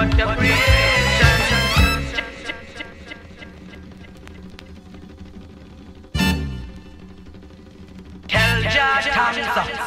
What a creation. Tell Jah time's up.